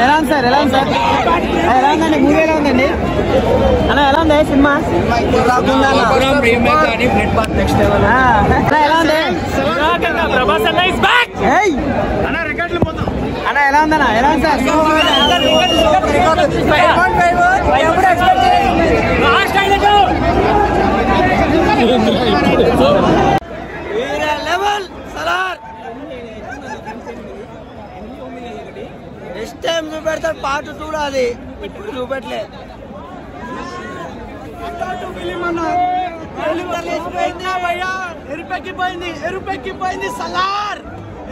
ఎలా ఉంది సార్ ఎలా ఉంది సార్ ఎలా ఉందండి మూవీ ఎలా ఉందండి అన్న ఎలా ఉంది సినిమా ఆ, అన్న, ఎలా ఉంది ఏయ్! అన్న ఎలా ఉందన్న ఎలా ఉంది సార్ నెక్స్ట్ టైం చూపెడతాడు పాట చూడాలి. ఇప్పుడు చూపెట్టలే. ఎరుపెక్కిపోయింది ఎరుపెక్కిపోయింది సలార్.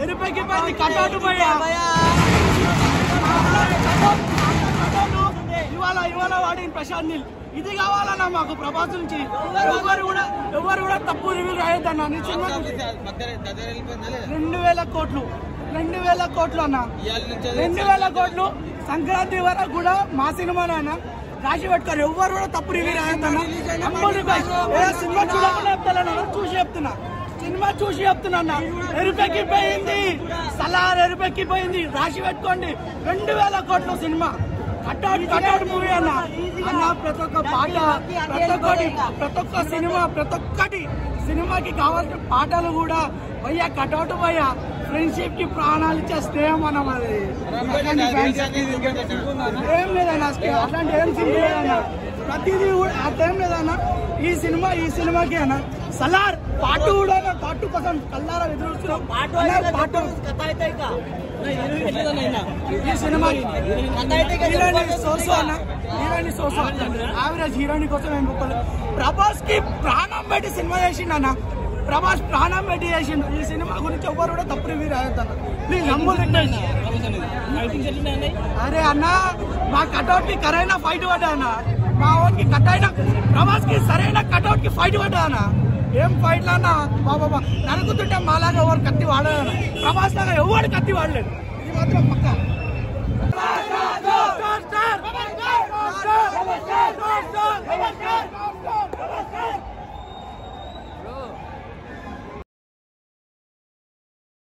ఎరుపెక్కిపోయింది కటౌట్ భయ్యా. ఇవాళ ఇవాళ వాడిన ప్రశాంత్ నీల్. ఇది కావాలన్నా మాకు ప్రభాస్ నుంచి. ఎవరు కూడా ఎవరు కూడా తప్పు రివ్యూ రాయొద్దన్నా. రెండు వేల కోట్లు. రెండు వేల కోట్లు అన్న. రెండు వేల కోట్లు సంక్రాంతి వరకు కూడా మా సినిమానే అన్న రాసి పెట్టుకోరు ఎవరు కూడా తప్పు సినిమా చూడకుండా చెప్తాను చూసి చెప్తున్నా. సినిమా చూసి చెప్తున్నా ఎరుపెక్కిపోయింది. సలార్ ఎరుపెక్కిపోయింది. రాసి పెట్టుకోండి. రెండు వేల కోట్ల సినిమా. కట్టాడు కట్టాడు మూవీ అన్న. అన్న ప్రతి ఒక్క పాట ప్రతి ఒక్కటి ప్రతి ఒక్క సినిమా ప్రతి ఒక్కటి సినిమాకి కావాల్సిన పాటలు కూడా భయ్యా కటౌట్ భయ్యా ఫ్రెండ్షిప్కి ప్రాణాలు ఇచ్చే స్నేహం అన్న అది ఏం లేదన్న అట్లాంటి ఏం సింపుల్ లేదన్న. ప్రతిదీ కూడా అట్లేం లేదన్న ఈ సినిమా ఈ సినిమాకి అన్న. సలార్ పాటు కూడా పాటు కోసం కల్లారా ఎదురుస్తున్నాం. అన్న, పాటు ఈ సినిమా హీరోయిన్ సోసు అన్న. హీరోయిన్ సోసు యావరేజ్ హీరోయిన్ కోసం ఏం గొప్పలేదు ప్రభాస్కి ప్రాణం పెట్టి సినిమా చేసిండు అన్న. ప్రభాస్ ప్రాణం పెట్టి చేసిండు. ఈ సినిమా గురించి ఎవరు కూడా తప్పు రివ్యూ ప్లీజ్ నమ్ము అరే అన్న మా కటౌట్కి కరైన ఫైట్ పడ్డా అన్న. మా వాడికి కట్ అయిన ప్రభాస్కి సరైన కటౌట్కి ఫైట్ పడ్డా అన్న. ఏం ఫైట్ అన్న? బాబా నరుకుతుంటే మాలాగా ఎవరు కత్తి అన్న. ప్రభాస్ లాగా ఎవరు కత్తి వాడలేదు ఇది మాత్రం పక్క.